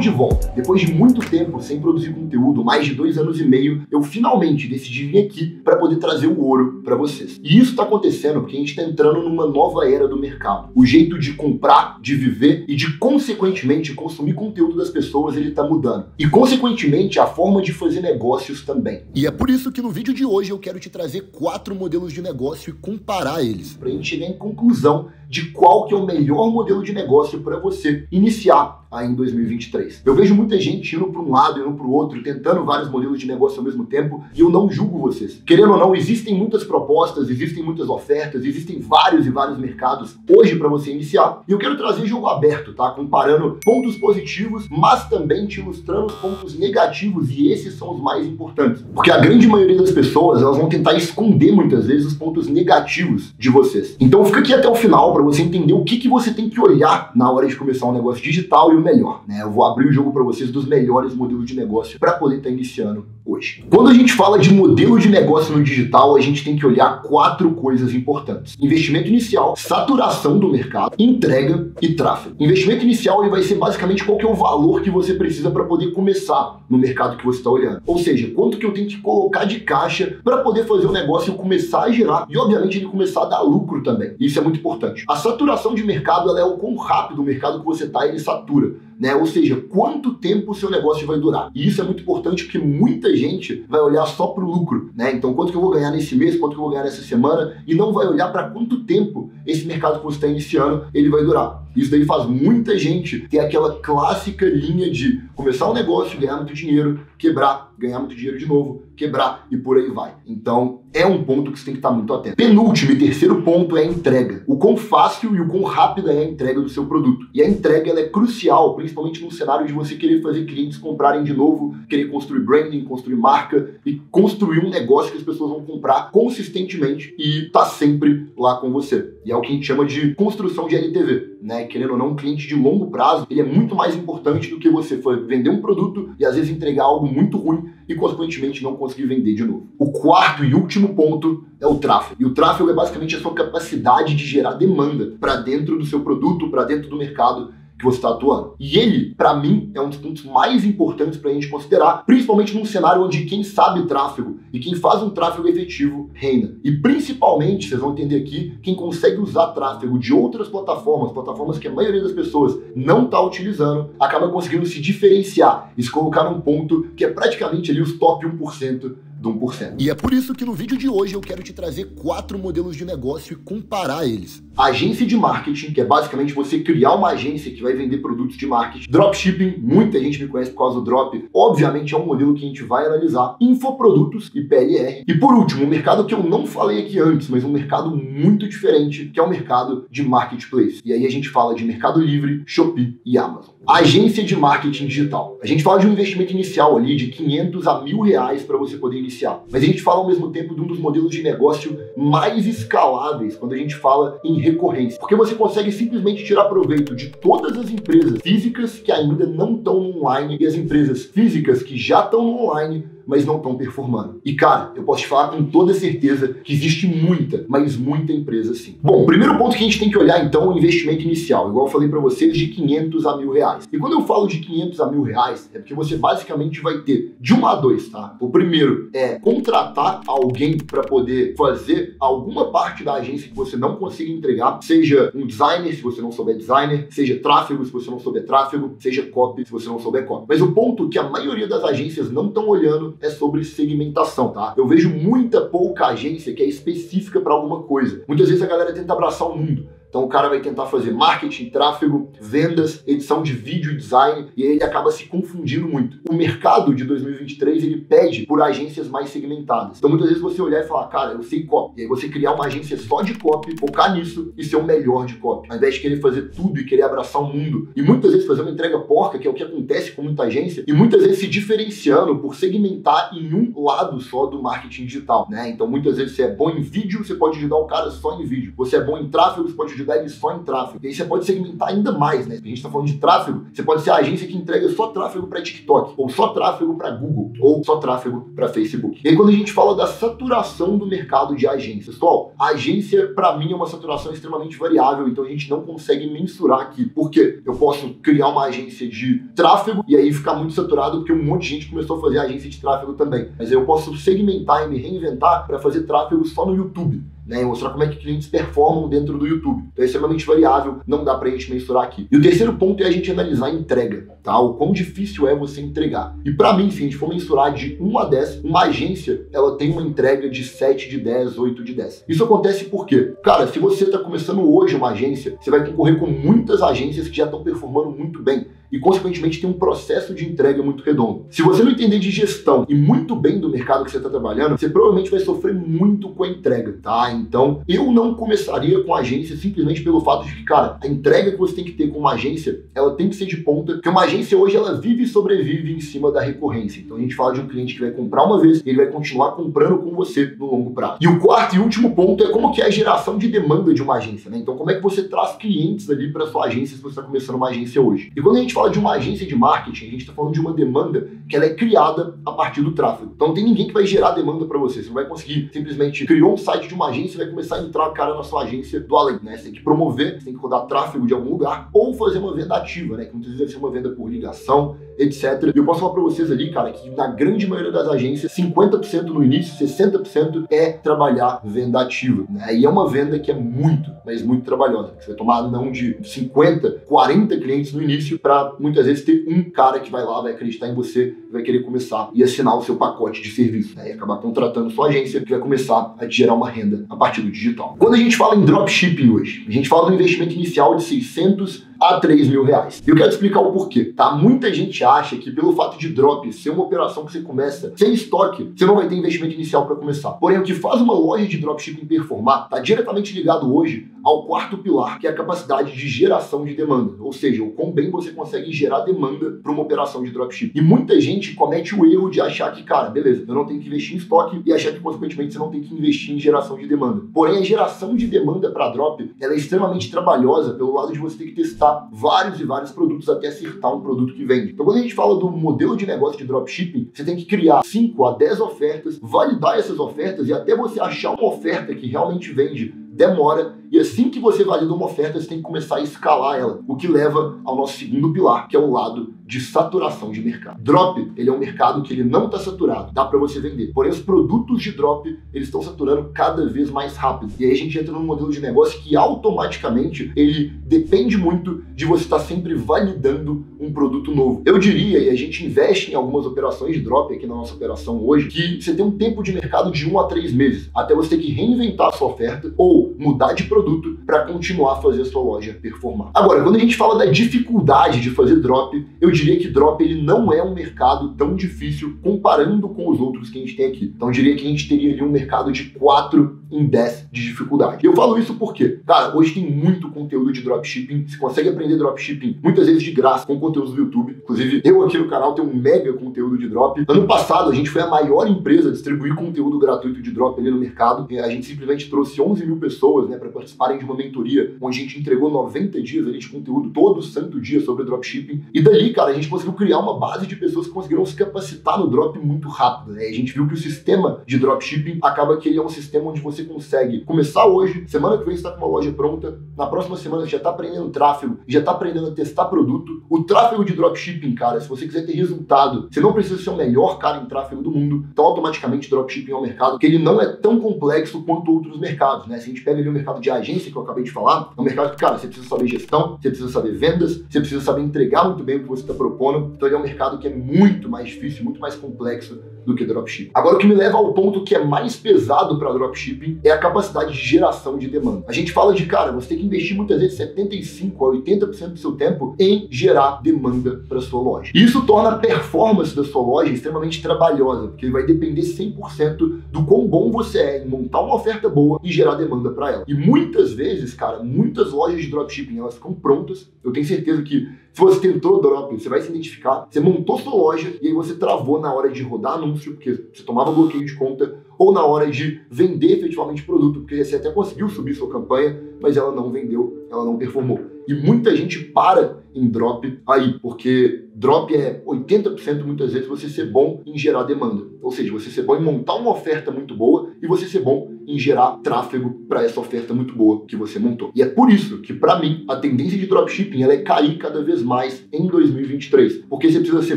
de volta. Depois de muito tempo sem produzir conteúdo, mais de dois anos e meio, eu finalmente decidi vir aqui para poder trazer o ouro para vocês. E isso tá acontecendo porque a gente tá entrando numa nova era do mercado. O jeito de comprar, de viver e de consequentemente consumir conteúdo das pessoas ele tá mudando. E consequentemente a forma de fazer negócios também. E é por isso que no vídeo de hoje eu quero te trazer quatro modelos de negócio e comparar eles, para a gente chegar em conclusão de qual que é o melhor modelo de negócio para você iniciar aí em 2023. Eu vejo muita gente indo para um lado e indo para o outro, tentando vários modelos de negócio ao mesmo tempo, e eu não julgo vocês. Querendo ou não, existem muitas propostas, existem muitas ofertas, existem vários e vários mercados hoje para você iniciar. E eu quero trazer jogo aberto, tá? Comparando pontos positivos, mas também te ilustrando os pontos negativos, e esses são os mais importantes. Porque a grande maioria das pessoas, elas vão tentar esconder muitas vezes os pontos negativos de vocês. Então fica aqui até o final para você entender o que, que você tem que olhar na hora de começar um negócio digital e o melhor. Né? Eu vou abrir o jogo para vocês dos melhores modelos de negócio para poder estar tá iniciando hoje. Quando a gente fala de modelo de negócio no digital, a gente tem que olhar quatro coisas importantes: investimento inicial, saturação do mercado, entrega e tráfego. Investimento inicial ele vai ser basicamente qual que é o valor que você precisa para poder começar no mercado que você está olhando. Ou seja, quanto que eu tenho que colocar de caixa para poder fazer o negócio começar a gerar e, obviamente, ele começar a dar lucro também. Isso é muito importante. A saturação de mercado é o quão rápido o mercado que você está ele satura né? Ou seja, quanto tempo o seu negócio vai durar. E isso é muito importante porque muita gente vai olhar só para o lucro, né? Então, quanto que eu vou ganhar nesse mês, quanto que eu vou ganhar nessa semana, e não vai olhar para quanto tempo esse mercado que você está iniciando ele vai durar. Isso daí faz muita gente ter aquela clássica linha de começar um negócio, ganhar muito dinheiro, quebrar, ganhar muito dinheiro de novo, quebrar e por aí vai. Então, é um ponto que você tem que estar muito atento. Penúltimo e terceiro ponto é a entrega. O quão fácil e o quão rápida é a entrega do seu produto. E a entrega ela é crucial, principalmente no cenário de você querer fazer clientes comprarem de novo, querer construir branding, construir marca e construir um negócio que as pessoas vão comprar consistentemente e tá sempre lá com você. E é o que a gente chama de construção de LTV, né? Querendo ou não, um cliente de longo prazo, ele é muito mais importante do que você vender um produto e às vezes entregar algo muito ruim e, consequentemente, não conseguir vender de novo. O quarto e último ponto é o tráfego. E o tráfego é basicamente a sua capacidade de gerar demanda para dentro do seu produto, para dentro do mercado que você está atuando. E ele, para mim, é um dos pontos mais importantes para a gente considerar, principalmente num cenário onde quem sabe tráfego e quem faz um tráfego efetivo reina. E principalmente, vocês vão entender aqui, quem consegue usar tráfego de outras plataformas, plataformas que a maioria das pessoas não está utilizando, acaba conseguindo se diferenciar e se colocar num ponto que é praticamente ali os top 1% do 1%. E é por isso que no vídeo de hoje eu quero te trazer quatro modelos de negócio e comparar eles. Agência de marketing, que é basicamente você criar uma agência que vai vender produtos de marketing. Dropshipping, muita gente me conhece por causa do drop. Obviamente é um modelo que a gente vai analisar. Infoprodutos e PLR. E por último, um mercado que eu não falei aqui antes, mas um mercado muito diferente, que é o mercado de marketplace. E aí a gente fala de Mercado Livre, Shopee e Amazon. Agência de marketing digital. A gente fala de um investimento inicial ali de 500 a mil reais para você poder iniciar. Mas a gente fala ao mesmo tempo de um dos modelos de negócio mais escaláveis quando a gente fala em recorrência. Porque você consegue simplesmente tirar proveito de todas as empresas físicas que ainda não estão no online e as empresas físicas que já estão no online mas não estão performando. E cara, eu posso te falar com toda certeza que existe muita, mas muita empresa sim. Bom, primeiro ponto que a gente tem que olhar então é o investimento inicial, igual eu falei para vocês, de 500 a mil reais. E quando eu falo de 500 a mil reais, é porque você basicamente vai ter de um a dois, tá? O primeiro é contratar alguém para poder fazer alguma parte da agência que você não consiga entregar, seja um designer, se você não souber designer, seja tráfego, se você não souber tráfego, seja copy, se você não souber copy. Mas o ponto que a maioria das agências não estão olhando é sobre segmentação, tá? Eu vejo muita pouca agência que é específica para alguma coisa. Muitas vezes a galera tenta abraçar o mundo. Então o cara vai tentar fazer marketing, tráfego, vendas, edição de vídeo design e ele acaba se confundindo muito. O mercado de 2023 ele pede por agências mais segmentadas. Então muitas vezes você olhar e falar, cara, eu sei copy. E aí você criar uma agência só de copy, focar nisso e ser o melhor de copy. Ao invés de querer fazer tudo e querer abraçar o mundo. E muitas vezes fazer uma entrega porca, que é o que acontece com muita agência, e muitas vezes se diferenciando por segmentar em um lado só do marketing digital, né? Então muitas vezes você é bom em vídeo, você pode ajudar o cara só em vídeo. Você é bom em tráfego, você pode ajudar ele só em tráfego. E aí você pode segmentar ainda mais, né? A gente está falando de tráfego, você pode ser a agência que entrega só tráfego para TikTok, ou só tráfego para Google, ou só tráfego para Facebook. E aí quando a gente fala da saturação do mercado de agências, pessoal, a agência para mim é uma saturação extremamente variável, então a gente não consegue mensurar aqui. Por quê? Eu posso criar uma agência de tráfego e aí ficar muito saturado porque um monte de gente começou a fazer agência de tráfego também. Mas eu posso segmentar e me reinventar para fazer tráfego só no YouTube né, e mostrar como é que clientes performam dentro do YouTube. Então é extremamente variável, não dá pra gente mensurar aqui. E o terceiro ponto é a gente analisar a entrega, tá? O quão difícil é você entregar. E para mim, se a gente for mensurar de 1 a 10, uma agência, ela tem uma entrega de 7 de 10, 8 de 10. Isso acontece porque, cara, se você está começando hoje uma agência, você vai concorrer com muitas agências que já estão performando muito bem e, consequentemente, tem um processo de entrega muito redondo. Se você não entender de gestão e muito bem do mercado que você está trabalhando, você provavelmente vai sofrer muito com a entrega, tá? Então, eu não começaria com agência simplesmente pelo fato de que, cara, a entrega que você tem que ter com uma agência, ela tem que ser de ponta, porque uma agência hoje, ela vive e sobrevive em cima da recorrência. Então, a gente fala de um cliente que vai comprar uma vez e ele vai continuar comprando com você no longo prazo. E o quarto e último ponto é como que é a geração de demanda de uma agência, né? Então, como é que você traz clientes ali para sua agência se você está começando uma agência hoje? E quando a gente fala de uma agência de marketing, a gente está falando de uma demanda que ela é criada a partir do tráfego. Então não tem ninguém que vai gerar demanda para você. Você não vai conseguir simplesmente criou um site de uma agência e vai começar a entrar cara na sua agência do além, né? Você tem que promover, você tem que rodar tráfego de algum lugar ou fazer uma venda ativa, né? Que muitas vezes ser uma venda por ligação, etc. E eu posso falar para vocês ali, cara, que na grande maioria das agências, 50% no início, 60% é trabalhar venda ativa, né? E é uma venda que é muito, mas muito trabalhosa. Você vai tomar não de 50, 40 clientes no início para muitas vezes ter um cara que vai lá, vai acreditar em você, vai querer começar e assinar o seu pacote de serviço, né? E acabar contratando sua agência que vai começar a gerar uma renda a partir do digital. Quando a gente fala em dropshipping hoje, a gente fala do investimento inicial de 600 a 3 mil reais. E eu quero explicar o porquê, tá? Muita gente acha que pelo fato de drop ser uma operação que você começa sem estoque, você não vai ter investimento inicial para começar. Porém, o que faz uma loja de dropshipping performar está diretamente ligado hoje ao quarto pilar, que é a capacidade de geração de demanda. Ou seja, o quão bem você consegue gerar demanda para uma operação de dropshipping. E muita gente comete o erro de achar que, cara, beleza, eu não tenho que investir em estoque e achar que, consequentemente, você não tem que investir em geração de demanda. Porém, a geração de demanda para drop ela é extremamente trabalhosa pelo lado de você ter que testar testar vários e vários produtos até acertar um produto que vende. Então, quando a gente fala do modelo de negócio de dropshipping, você tem que criar 5 a 10 ofertas, validar essas ofertas e até você achar uma oferta que realmente vende demora e assim que você valida uma oferta, você tem que começar a escalar ela, o que leva ao nosso segundo pilar, que é o lado de saturação de mercado. Drop, ele é um mercado que ele não está saturado, dá para você vender. Porém, os produtos de drop, eles estão saturando cada vez mais rápido. E aí a gente entra num modelo de negócio que automaticamente ele depende muito de você estar tá sempre validando um produto novo. Eu diria, e a gente investe em algumas operações de drop aqui na nossa operação hoje, que você tem um tempo de mercado de um a três meses, até você ter que reinventar a sua oferta ou mudar de produto para continuar a fazer a sua loja performar. Agora, quando a gente fala da dificuldade de fazer drop, eu diria que drop ele não é um mercado tão difícil comparando com os outros que a gente tem aqui. Então eu diria que a gente teria ali um mercado de 4 em 10 de dificuldade. Eu falo isso porque, cara, hoje tem muito conteúdo de dropshipping, você consegue aprender dropshipping muitas vezes de graça com conteúdos do YouTube. Inclusive, eu aqui no canal tenho um mega conteúdo de drop. Ano passado, a gente foi a maior empresa a distribuir conteúdo gratuito de drop ali no mercado. A gente simplesmente trouxe 11 mil pessoas né, para participarem de uma mentoria onde a gente entregou 90 dias ali de conteúdo todo santo dia sobre dropshipping. E dali, cara, a gente conseguiu criar uma base de pessoas que conseguiram se capacitar no drop muito rápido. Né? A gente viu que o sistema de dropshipping acaba que ele é um sistema onde você consegue começar hoje, semana que vem você está com uma loja pronta, na próxima semana você já está aprendendo tráfego, já está aprendendo a testar produto. O tráfego de dropshipping, cara, se você quiser ter resultado, você não precisa ser o melhor cara em tráfego do mundo, então automaticamente dropshipping é um mercado que ele não é tão complexo quanto outros mercados, né? Se a gente pega ali o mercado de agência que eu acabei de falar, é um mercado que, cara, você precisa saber gestão, você precisa saber vendas, você precisa saber entregar muito bem o que você está propondo, então ele é um mercado que é muito mais difícil, muito mais complexo do que dropshipping. Agora, o que me leva ao ponto que é mais pesado para dropshipping é a capacidade de geração de demanda. A gente fala de, cara, você tem que investir muitas vezes 75 a 80% do seu tempo em gerar demanda para sua loja. E isso torna a performance da sua loja extremamente trabalhosa, porque vai depender 100% do quão bom você é em montar uma oferta boa e gerar demanda para ela. E muitas vezes, cara, muitas lojas de dropshipping, elas ficam prontas. Eu tenho certeza que se você tentou drop, você vai se identificar, você montou sua loja e aí você travou na hora de rodar anúncio, porque você tomava bloqueio de conta, ou na hora de vender efetivamente produto, porque você até conseguiu subir sua campanha, mas ela não vendeu, ela não performou. E muita gente para em drop aí, porque drop é 80% muitas vezes você ser bom em gerar demanda. Ou seja, você ser bom em montar uma oferta muito boa e você ser bom em gerar tráfego para essa oferta muito boa que você montou. E é por isso que, para mim, a tendência de dropshipping ela é cair cada vez mais em 2023. Porque você precisa ser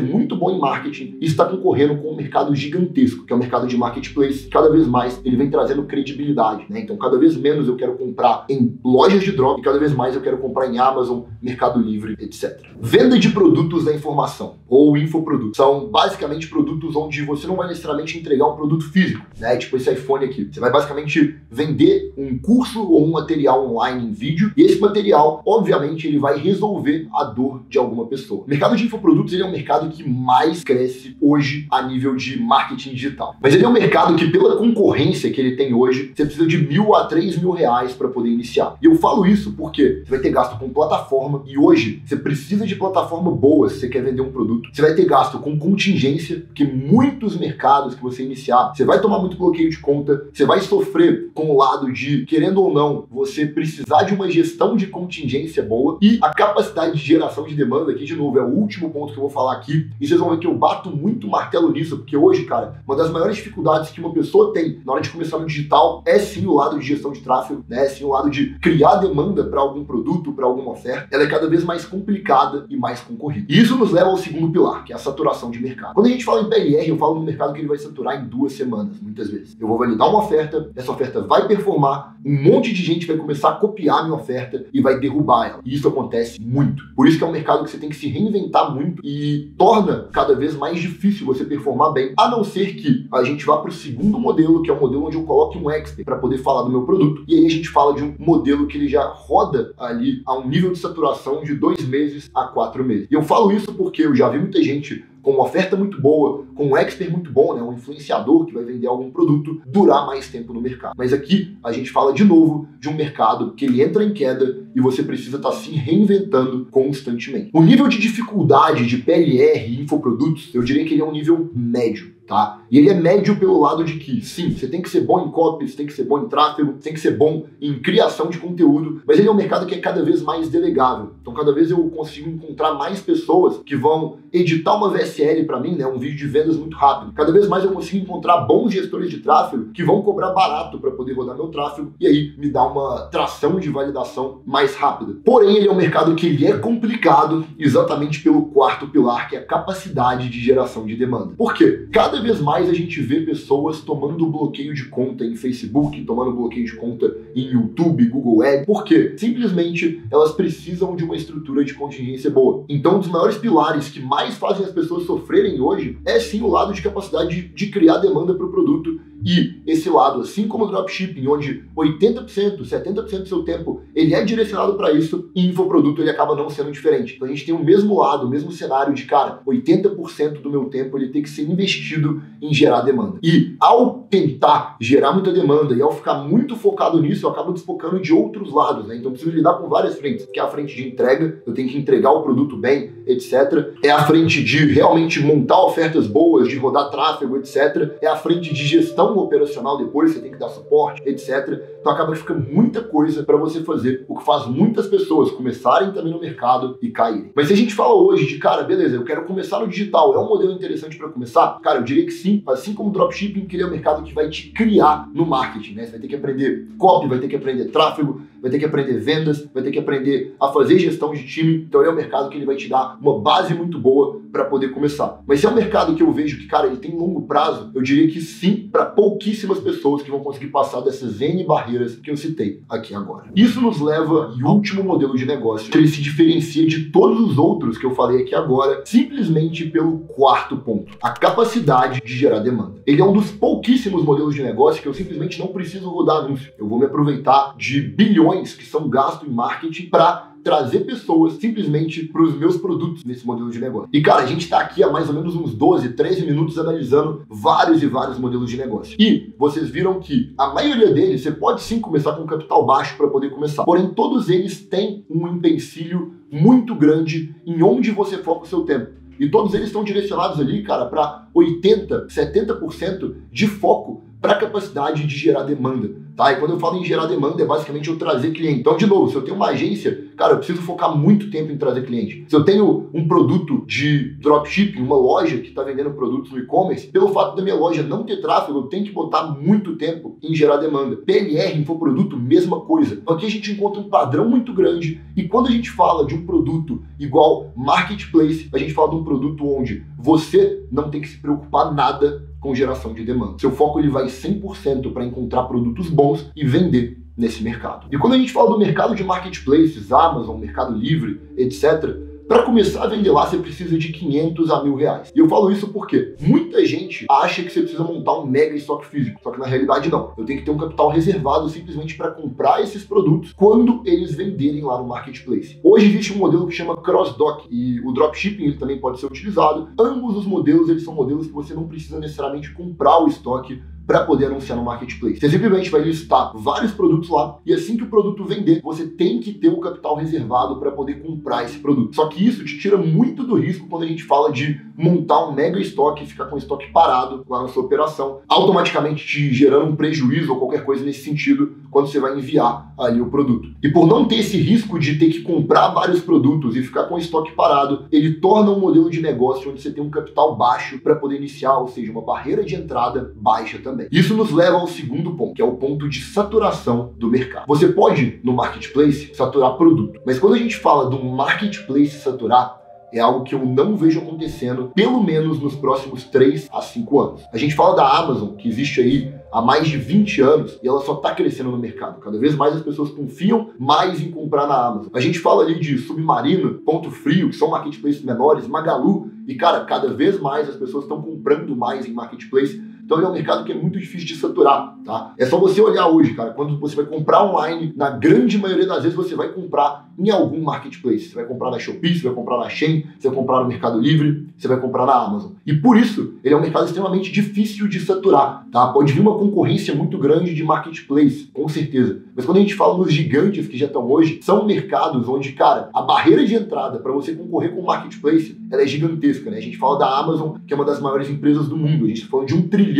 muito bom em marketing e está concorrendo com um mercado gigantesco, que é o mercado de marketplace. Cada vez mais ele vem trazendo credibilidade. Né? Então, cada vez menos eu quero comprar em lojas de drop e cada vez mais eu quero comprar em Amazon, Mercado Livre, etc. Venda de produtos da informação ou infoprodutos são basicamente produtos onde você não vai necessariamente entregar um produto físico, né? Tipo esse iPhone aqui. Você vai basicamente vender um curso ou um material online em vídeo e esse material, obviamente, ele vai resolver a dor de alguma pessoa. O mercado de infoprodutos ele é um mercado que mais cresce hoje a nível de marketing digital. Mas ele é um mercado que, pela concorrência que ele tem hoje, você precisa de mil a três mil reais para poder iniciar. E eu falo isso porque você vai ter gasto com plataforma e hoje você precisa de plataforma boa se você quer vender um produto. Você vai ter gasto com contingência, porque muitos mercados que você iniciar, você vai tomar muito bloqueio de conta, você vai sofrer com o lado de, querendo ou não, você precisar de uma gestão de contingência boa e a capacidade de geração de demanda, aqui de novo, é o último ponto que eu vou falar aqui, e vocês vão ver que eu bato muito martelo nisso, porque hoje, cara, uma das maiores dificuldades que uma pessoa tem na hora de começar no digital é sim o lado de gestão de tráfego, né? É sim o lado de criar demanda para algum produto, para alguma oferta. Ela é cada vez mais complicada e mais concorrida. E isso nos leva ao segundo pilar, que é a saturação de mercado. Quando a gente fala em PLR, eu falo no mercado que ele vai saturar em duas semanas, muitas vezes. Eu vou validar uma oferta, essa oferta vai performar, um monte de gente vai começar a copiar a minha oferta e vai derrubar ela. E isso acontece muito. Por isso que é um mercado que você tem que se reinventar muito e torna cada vez mais difícil você performar bem, a não ser que a gente vá para o segundo modelo, que é o modelo onde eu coloque um expert para poder falar do meu produto. E aí a gente fala de um modelo que ele já roda ali a um nível de saturação de dois meses a quatro meses. E eu falo isso porque eu já vi muita gente com uma oferta muito boa, com um expert muito bom, né, um influenciador que vai vender algum produto, durar mais tempo no mercado. Mas aqui a gente fala de novo de um mercado que ele entra em queda e você precisa estar tá se reinventando constantemente. O nível de dificuldade de PLR e infoprodutos, eu diria que ele é um nível médio tá? E ele é médio pelo lado de que, sim, você tem que ser bom em copy, tem que ser bom em tráfego, tem que ser bom em criação de conteúdo, mas ele é um mercado que é cada vez mais delegável. Então, cada vez eu consigo encontrar mais pessoas que vão editar uma VSL para mim, né, um vídeo de vendas muito rápido. Cada vez mais eu consigo encontrar bons gestores de tráfego que vão cobrar barato para poder rodar meu tráfego e aí me dá uma tração de validação mais rápida. Porém, ele é um mercado que ele é complicado exatamente pelo quarto pilar, que é a capacidade de geração de demanda. Por quê? Cada cada vez mais a gente vê pessoas tomando bloqueio de conta em Facebook, tomando bloqueio de conta em YouTube, Google Ads. Por quê? Simplesmente elas precisam de uma estrutura de contingência boa. Então, um dos maiores pilares que mais fazem as pessoas sofrerem hoje é sim o lado de capacidade de, de criar demanda para o produto e esse lado, assim como o dropshipping, onde 80%, 70% do seu tempo ele é direcionado para isso, e infoproduto ele acaba não sendo diferente. Então a gente tem o mesmo lado, o mesmo cenário de, cara, 80% do meu tempo ele tem que ser investido em gerar demanda. E ao tentar gerar muita demanda e ao ficar muito focado nisso, eu acabo desfocando de outros lados, né? Então preciso lidar com várias frentes, que é a frente de entrega, eu tenho que entregar o produto bem, etc. É a frente de realmente montar ofertas boas, de rodar tráfego, etc. É a frente de gestão operacional depois, você tem que dar suporte, etc. Então acaba que fica muita coisa para você fazer, o que faz muitas pessoas começarem também no mercado e caírem. Mas se a gente fala hoje de, cara, beleza, eu quero começar no digital, é um modelo interessante para começar? Cara, eu diria que sim, assim como o dropshipping, que ele é mercado que vai te criar no marketing, né? Você vai ter que aprender copy, vai ter que aprender tráfego, vai ter que aprender vendas, vai ter que aprender a fazer gestão de time. Então é um mercado que ele vai te dar uma base muito boa para poder começar. Mas se é um mercado que eu vejo que, cara, ele tem longo prazo, eu diria que sim, para pouquíssimas pessoas que vão conseguir passar dessas N barreiras que eu citei aqui agora. Isso nos leva ao último modelo de negócio, que ele se diferencia de todos os outros que eu falei aqui agora, simplesmente pelo quarto ponto, a capacidade de gerar demanda. Ele é um dos pouquíssimos modelos de negócio que eu simplesmente não preciso rodar anúncio. Eu vou me aproveitar de bilhões que são gastos em marketing para trazer pessoas simplesmente para os meus produtos nesse modelo de negócio. E cara, a gente está aqui há mais ou menos uns 12, 13 minutos analisando vários e vários modelos de negócio. E vocês viram que a maioria deles você pode sim começar com capital baixo para poder começar. Porém, todos eles têm um empecilho muito grande em onde você foca o seu tempo. E todos eles estão direcionados ali, cara, para 80, 70% de foco para a capacidade de gerar demanda. Tá? E quando eu falo em gerar demanda, é basicamente eu trazer cliente. Então, de novo, se eu tenho uma agência, cara, eu preciso focar muito tempo em trazer cliente. Se eu tenho um produto de dropshipping, uma loja que está vendendo produtos no e-commerce, pelo fato da minha loja não ter tráfego, eu tenho que botar muito tempo em gerar demanda. PLR, infoproduto, mesma coisa. Aqui a gente encontra um padrão muito grande e quando a gente fala de um produto igual marketplace, a gente fala de um produto onde você não tem que se preocupar nada com geração de demanda. Seu foco ele vai 100% para encontrar produtos bons e vender nesse mercado. E quando a gente fala do mercado de marketplaces, Amazon, Mercado Livre, etc., para começar a vender lá, você precisa de 500 a mil reais. E eu falo isso porque muita gente acha que você precisa montar um mega estoque físico, só que na realidade não. Eu tenho que ter um capital reservado simplesmente para comprar esses produtos quando eles venderem lá no marketplace. Hoje existe um modelo que chama cross-dock e o dropshipping ele também pode ser utilizado. Ambos os modelos eles são modelos que você não precisa necessariamente comprar o estoque para poder anunciar no marketplace. Você simplesmente vai listar vários produtos lá e assim que o produto vender, você tem que ter o capital reservado para poder comprar esse produto. Só que isso te tira muito do risco quando a gente fala de montar um mega estoque e ficar com o estoque parado lá na sua operação, automaticamente te gerando um prejuízo ou qualquer coisa nesse sentido quando você vai enviar ali o produto. E por não ter esse risco de ter que comprar vários produtos e ficar com o estoque parado, ele torna um modelo de negócio onde você tem um capital baixo para poder iniciar, ou seja, uma barreira de entrada baixa também. Isso nos leva ao segundo ponto, que é o ponto de saturação do mercado. Você pode, no marketplace, saturar produto, mas quando a gente fala do marketplace saturar, é algo que eu não vejo acontecendo, pelo menos nos próximos 3 a 5 anos. A gente fala da Amazon, que existe aí há mais de 20 anos e ela só está crescendo no mercado. Cada vez mais as pessoas confiam mais em comprar na Amazon. A gente fala ali de Submarino, Ponto Frio, que são marketplaces menores, Magalu, e cara, cada vez mais as pessoas estão comprando mais em marketplace então ele é um mercado que é muito difícil de saturar, tá? É só você olhar hoje, cara, quando você vai comprar online, na grande maioria das vezes você vai comprar em algum marketplace. Você vai comprar na Shopee, você vai comprar na Shein, você vai comprar no Mercado Livre, você vai comprar na Amazon. E por isso, ele é um mercado extremamente difícil de saturar, tá? Pode vir uma concorrência muito grande de marketplace, com certeza. Mas quando a gente fala nos gigantes que já estão hoje, são mercados onde, cara, a barreira de entrada para você concorrer com o marketplace, ela é gigantesca, né? A gente fala da Amazon, que é uma das maiores empresas do mundo. A gente está falando de um trilhão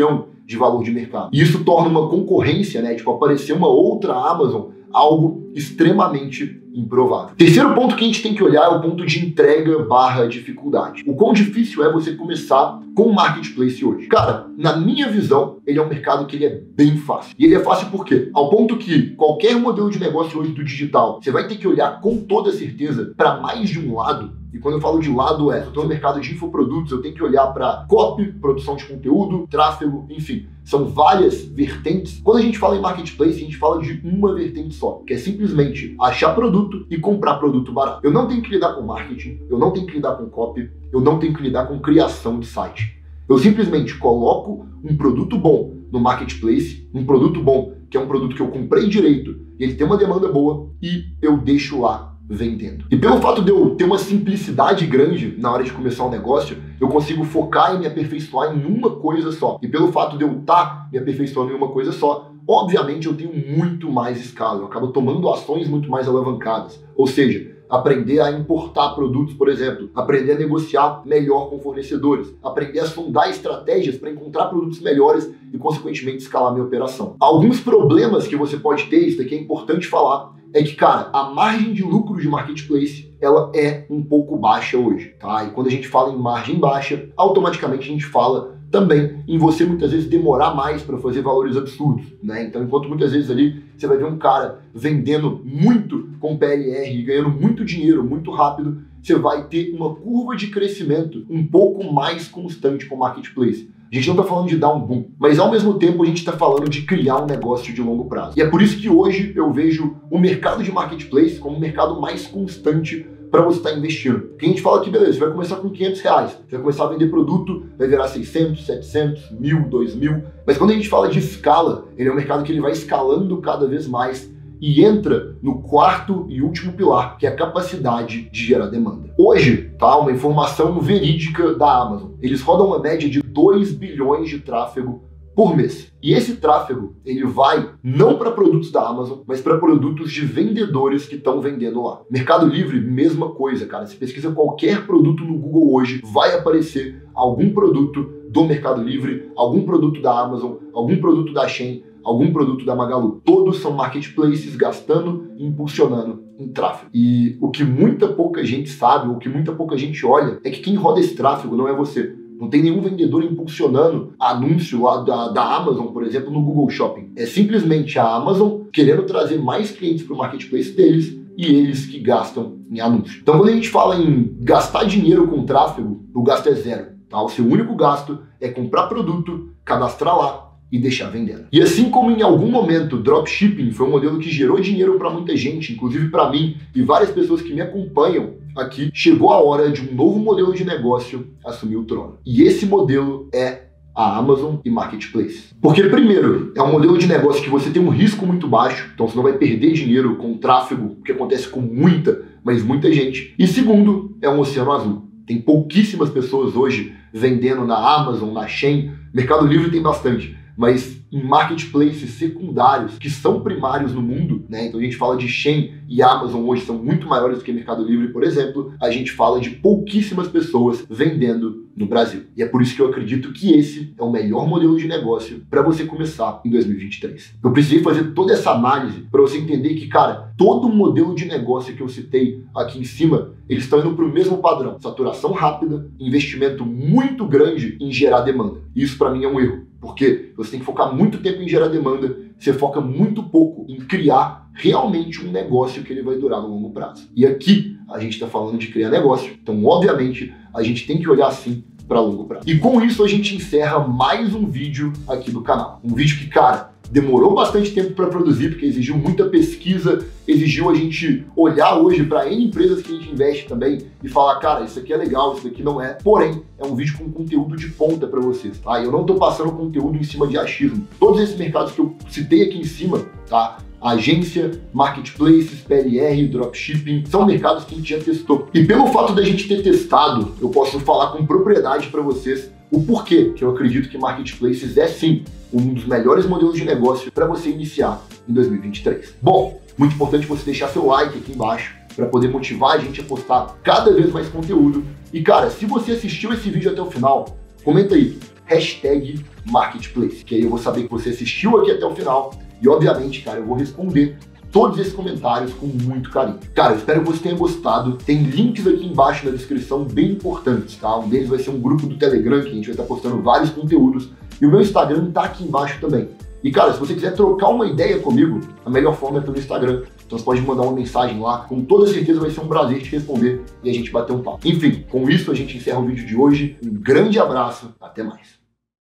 de valor de mercado. E isso torna uma concorrência, né? Tipo, aparecer uma outra Amazon algo extremamente improvável. Terceiro ponto que a gente tem que olhar é o ponto de entrega barra dificuldade. O quão difícil é você começar com o marketplace hoje? Cara, na minha visão, ele é um mercado que ele é bem fácil. E ele é fácil por quê? Ao ponto que qualquer modelo de negócio hoje do digital, você vai ter que olhar com toda certeza para mais de um lado e quando eu falo de lado, é, eu estou no mercado de infoprodutos, eu tenho que olhar para copy, produção de conteúdo, tráfego, enfim. São várias vertentes. Quando a gente fala em marketplace, a gente fala de uma vertente só, que é simplesmente achar produto e comprar produto barato. Eu não tenho que lidar com marketing, eu não tenho que lidar com copy, eu não tenho que lidar com criação de site. Eu simplesmente coloco um produto bom no marketplace, um produto bom, que é um produto que eu comprei direito, ele tem uma demanda boa, e eu deixo lá vendendo. E pelo fato de eu ter uma simplicidade grande na hora de começar um negócio, eu consigo focar e me aperfeiçoar em uma coisa só. E pelo fato de eu estar tá me aperfeiçoando em uma coisa só, obviamente eu tenho muito mais escala, eu acabo tomando ações muito mais alavancadas. Ou seja, aprender a importar produtos, por exemplo, aprender a negociar melhor com fornecedores, aprender a sondar estratégias para encontrar produtos melhores e, consequentemente, escalar minha operação. Alguns problemas que você pode ter, isso daqui é importante falar, é que, cara, a margem de lucro de marketplace ela é um pouco baixa hoje, tá? E quando a gente fala em margem baixa, automaticamente a gente fala também em você muitas vezes demorar mais para fazer valores absurdos, né? Então, enquanto muitas vezes ali você vai ver um cara vendendo muito com PLR e ganhando muito dinheiro muito rápido, você vai ter uma curva de crescimento um pouco mais constante com o marketplace. A gente não está falando de dar um boom, mas ao mesmo tempo a gente está falando de criar um negócio de longo prazo. E é por isso que hoje eu vejo o mercado de marketplace como um mercado mais constante para você estar tá investindo. Porque a gente fala que, beleza, você vai começar com 500 reais, você vai começar a vender produto, vai virar 600, 700, 1000, 2000. Mas quando a gente fala de escala, ele é um mercado que ele vai escalando cada vez mais e entra no quarto e último pilar, que é a capacidade de gerar demanda. Hoje, tá, uma informação verídica da Amazon. Eles rodam uma média de 2 bilhões de tráfego por mês. E esse tráfego, ele vai não para produtos da Amazon, mas para produtos de vendedores que estão vendendo lá. Mercado Livre, mesma coisa, cara. Se pesquisa qualquer produto no Google hoje, vai aparecer algum produto do Mercado Livre, algum produto da Amazon, algum produto da Shein, algum produto da Magalu. Todos são marketplaces gastando e impulsionando em tráfego. E o que muita pouca gente sabe, o que muita pouca gente olha, é que quem roda esse tráfego não é você. Não tem nenhum vendedor impulsionando anúncio da, da Amazon, por exemplo, no Google Shopping. É simplesmente a Amazon querendo trazer mais clientes para o marketplace deles e eles que gastam em anúncio. Então, quando a gente fala em gastar dinheiro com tráfego, o gasto é zero. Tá? O seu único gasto é comprar produto, cadastrar lá e deixar vendendo. E assim como em algum momento dropshipping foi um modelo que gerou dinheiro para muita gente, inclusive para mim e várias pessoas que me acompanham aqui, chegou a hora de um novo modelo de negócio assumir o trono. E esse modelo é a Amazon e Marketplace. Porque, primeiro, é um modelo de negócio que você tem um risco muito baixo, então você não vai perder dinheiro com o tráfego, que acontece com muita, mas muita gente. E segundo, é um oceano azul. Tem pouquíssimas pessoas hoje vendendo na Amazon, na Shein. Mercado Livre tem bastante mas em marketplaces secundários que são primários no mundo, né? Então a gente fala de Shein e Amazon hoje são muito maiores do que Mercado Livre, por exemplo. A gente fala de pouquíssimas pessoas vendendo no Brasil. E é por isso que eu acredito que esse é o melhor modelo de negócio para você começar em 2023. Eu precisei fazer toda essa análise para você entender que, cara, todo modelo de negócio que eu citei aqui em cima, eles estão indo para o mesmo padrão: saturação rápida, investimento muito grande em gerar demanda. Isso para mim é um erro. Porque você tem que focar muito tempo em gerar demanda, você foca muito pouco em criar realmente um negócio que ele vai durar no longo prazo. E aqui a gente está falando de criar negócio, então obviamente a gente tem que olhar assim para longo prazo. E com isso a gente encerra mais um vídeo aqui do canal. Um vídeo que, cara, demorou bastante tempo para produzir, porque exigiu muita pesquisa, exigiu a gente olhar hoje para N empresas que a gente investe também e falar, cara, isso aqui é legal, isso aqui não é. Porém, é um vídeo com conteúdo de ponta para vocês, tá? Eu não estou passando conteúdo em cima de achismo. Todos esses mercados que eu citei aqui em cima, tá? Agência, marketplaces, PLR, dropshipping, são mercados que a gente já testou. E pelo fato da gente ter testado, eu posso falar com propriedade para vocês o porquê que eu acredito que marketplaces é sim um dos melhores modelos de negócio para você iniciar em 2023. Bom, muito importante você deixar seu like aqui embaixo para poder motivar a gente a postar cada vez mais conteúdo. E cara, se você assistiu esse vídeo até o final, comenta aí, hashtag Marketplace, que aí eu vou saber que você assistiu aqui até o final e obviamente, cara, eu vou responder todos esses comentários com muito carinho. Cara, espero que você tenha gostado. Tem links aqui embaixo na descrição bem importantes, tá? Um deles vai ser um grupo do Telegram que a gente vai estar postando vários conteúdos. E o meu Instagram tá aqui embaixo também. E cara, se você quiser trocar uma ideia comigo, a melhor forma é pelo Instagram. Então você pode mandar uma mensagem lá, com toda certeza vai ser um prazer te responder e a gente bater um papo. Enfim, com isso a gente encerra o vídeo de hoje. Um grande abraço, até mais.